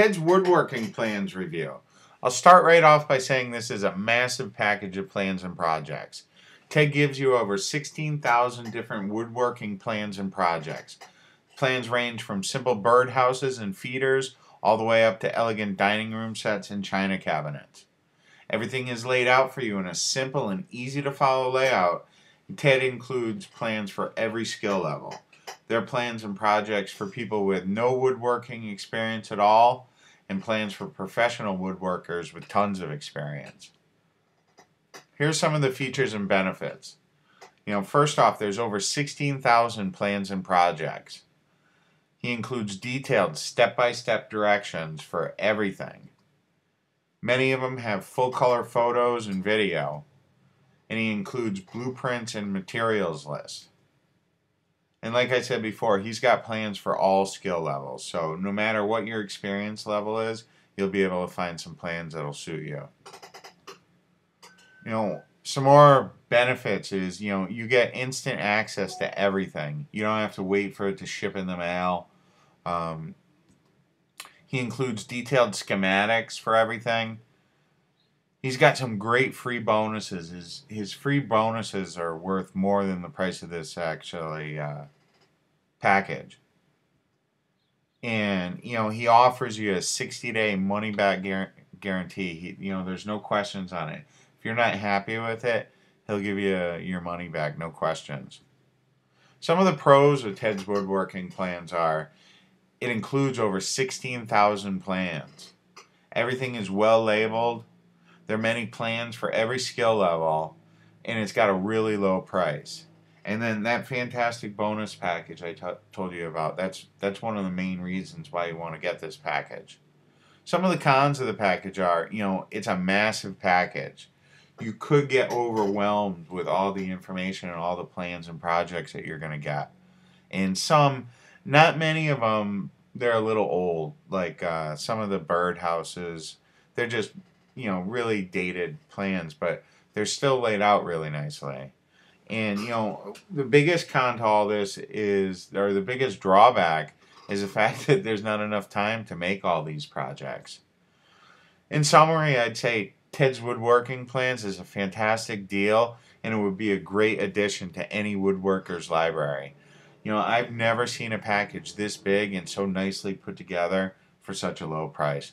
Ted's Woodworking Plans Review. I'll start right off by saying this is a massive package of plans and projects. Ted gives you over 16,000 different woodworking plans and projects. Plans range from simple birdhouses and feeders all the way up to elegant dining room sets and china cabinets. Everything is laid out for you in a simple and easy to follow layout. TED includes plans for every skill level. There are plans and projects for people with no woodworking experience at all, and plans for professional woodworkers with tons of experience. Here's some of the features and benefits. You know, first off, there's over 16,000 plans and projects. He includes detailed step by step directions for everything. Many of them have full color photos and video, and he includes blueprints and materials list. And like I said before, he's got plans for all skill levels. So no matter what your experience level is, you'll be able to find some plans that'll suit you. You know, some more benefits is, you know, you get instant access to everything. You don't have to wait for it to ship in the mail. Um, he includes detailed schematics for everything. He's got some great free bonuses. His his free bonuses are worth more than the price of this actually uh, package. And you know he offers you a 60 day money back guarantee. He, you know there's no questions on it. If you're not happy with it, he'll give you your money back, no questions. Some of the pros of Ted's woodworking plans are it includes over 16,000 plans. Everything is well labeled. There are many plans for every skill level, and it's got a really low price. And then that fantastic bonus package I told you about, that's, that's one of the main reasons why you want to get this package. Some of the cons of the package are, you know, it's a massive package. You could get overwhelmed with all the information and all the plans and projects that you're going to get. And some not many of them. They're a little old. Like uh, some of the birdhouses, they're just you know really dated plans, but they're still laid out really nicely. And you know the biggest con to all this is, or the biggest drawback is the fact that there's not enough time to make all these projects. In summary, I'd say Ted's Woodworking Plans is a fantastic deal and it would be a great addition to any woodworker's library. You know, I've never seen a package this big and so nicely put together for such a low price.